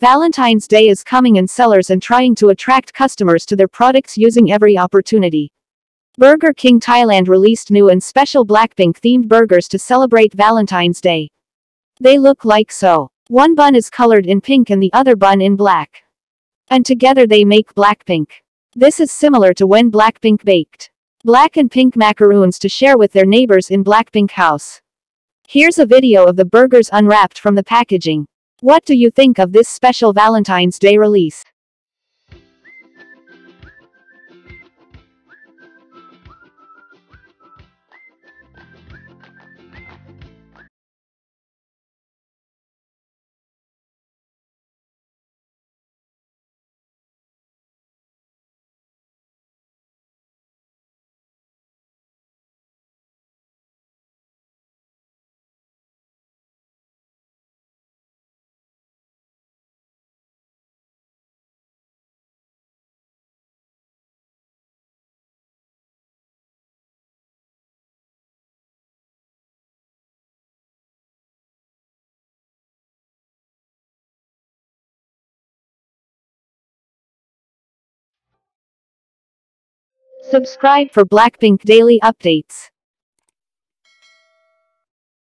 Valentine's Day is coming and sellers and trying to attract customers to their products using every opportunity. Burger King Thailand released new and special Blackpink themed burgers to celebrate Valentine's Day. They look like so. One bun is colored in pink and the other bun in black. And together they make Blackpink. This is similar to when Blackpink baked black and pink macaroons to share with their neighbors in Blackpink house. Here's a video of the burgers unwrapped from the packaging. What do you think of this special Valentine's Day release? Subscribe for Blackpink daily updates.